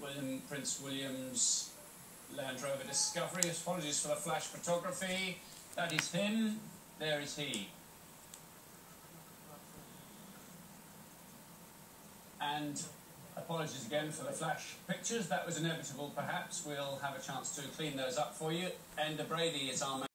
William, Prince William's Land Rover Discovery. Apologies for the flash photography. That is him. There is he. And apologies again for the flash pictures. That was inevitable, perhaps. We'll have a chance to clean those up for you. Enda Brady is our